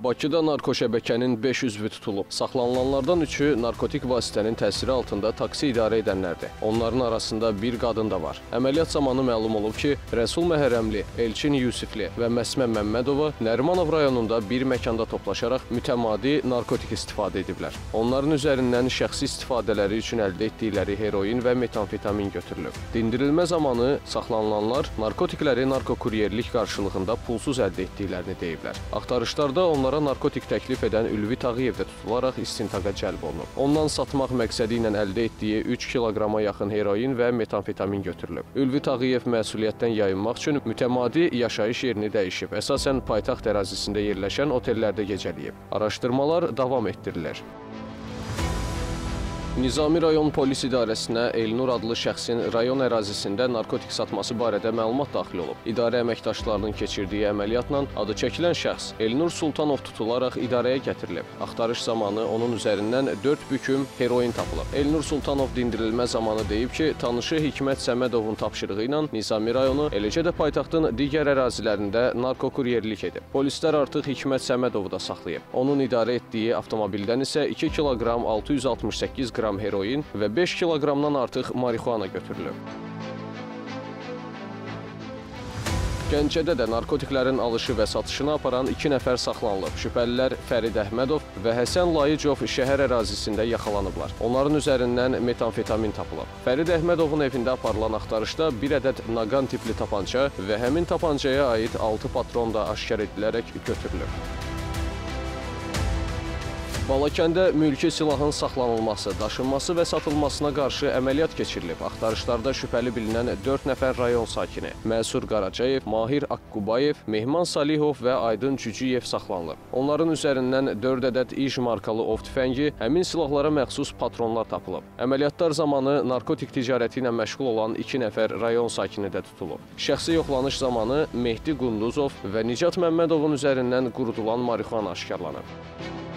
Bakıda narkoşəbəkənin 5 üzvü tutulub. Saxlanılanlardan üçü narkotik vasitənin təsiri altında taksi idarə edənlərdir. Onların arasında bir qadın da var. Əməliyyat zamanı məlum olub ki, Rəsul Məhərrəmli, Elçin Yusifli və Məsmə Məmmədova Nərimanov rayonunda bir məkanda toplaşaraq mütəmadi narkotik istifadə ediblər. Onların üzərindən şəxsi istifadələri üçün əldə etdikləri heroin və metamfetamin götürülüb. Dindirilmə zamanı saxlanılanlar narkotikləri narkokuryerlik qarşılığında pulsuz əldə etdiklərini deyiblər. Axtarışlarda onlar onlara narkotik təklif edən Ülvi Tağıyev də tutularaq istintaqa cəlb olunub. Ondan satmaq məqsədi ilə əldə etdiyi 3 kiloqrama yaxın heroin və metamfetamin götürülüb. Ülvi Tağıyev məsuliyyətdən yayınmaq üçün mütəmadi yaşayış yerini dəyişib. Əsasən paytaxt ərazisində yerləşən otellərdə gecələyib. Araşdırmalar davam etdirilir. Nizami rayon polis idarəsinə Elnur adlı şəxsin rayon ərazisində narkotik satması barədə məlumat daxil olub. İdarə əməkdaşlarının keçirdiyi əməliyyatla adı çəkilən şəxs Elnur Sultanov tutularaq idarəyə gətirilib. Axtarış zamanı onun üzərindən 4 büküm heroin tapılıb. Elnur Sultanov dindirilmə zamanı deyib ki, tanışı Hikmət Səmədovun tapşırığı ilə Nizami rayonu, eləcə də paytaxtın digər ərazilərində narkokuryerlik edib. Polislər artıq Hikmət Səmədovu da saxlayıb. Onun idarə etdiyi avtomobildən isə 2 kiloqram 668 qram heroin və 5 kiloqramdan artıq marixuana götürülüb. Gəncədə də narkotiklərin alışı və satışını aparan iki nəfər saxlanılıb. Şübhəlilər Fərid Əhmədov və Həsən Layıcov şəhər ərazisində yaxalanıblar. Onların üzərindən metamfetamin tapılıb. Fərid Əhmədovun evində aparılan axtarışda bir ədəd naqan tipli tapança və həmin tapancaya aid 6 patron da aşkar edilərək götürülüb. Balakəndə mülki silahın saxlanılması, daşınması və satılmasına qarşı əməliyyat keçirilib. Axtarışlarda şübhəli bilinən 4 nəfər rayon sakini Məsur Qaracayev, Mahir Akkubayev, Mehman Salihov və Aydın Cücüyev saxlanılıb. Onların üzərindən 4 ədəd İJ markalı ov tüfəngi, həmin silahlara məxsus patronlar tapılıb. Əməliyyatlar zamanı narkotik ticarəti ilə məşğul olan 2 nəfər rayon sakini də tutulub. Şəxsi yoxlanış zamanı Mehdi Qunduzov və Nicat Məmmədovun üzərindən qurudulan marixuana aşkarlanıb.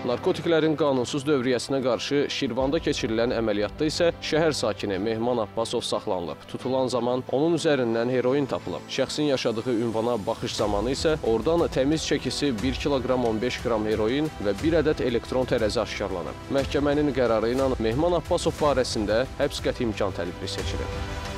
Narkotiklərin qanunsuz dövriyyəsinə qarşı Şirvanda keçirilən əməliyyatda isə şəhər sakini Mehman Abbasov saxlanılıb. Tutulan zaman onun üzərindən heroin tapılıb. Şəxsin yaşadığı ünvana baxış zamanı isə oradan təmiz çəkisi 1 kiloqram 15 qram heroin və bir ədəd elektron tərəzi aşkarlanıb. Məhkəmənin qərarı ilə Mehman Abbasov barəsində həbs qəti imkan tədbiri seçilib.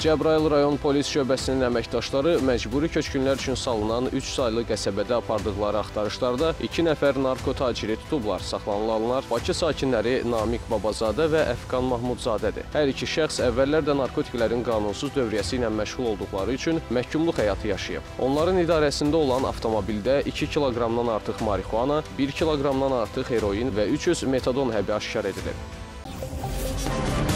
Cəbrayıl rayon polis şöbəsinin əməkdaşları məcburi köçkünlər üçün salınan 3 saylı qəsəbədə apardıqları axtarışlarda 2 nəfər narko taciri tutublar. Saxlanılanlar Bakı sakinləri Namiq Babazadə və Əfqan Mahmudzadədir. Hər iki şəxs əvvəllər də narkotiklərin qanunsuz dövriyyəsi ilə məşğul olduqları üçün məhkumluq həyatı yaşayıb. Onların idarəsində olan avtomobildə 2 kiloqramdan artıq marixuana, 1 kiloqramdan artıq heroin və 300 metadon həbi aşkar edilib.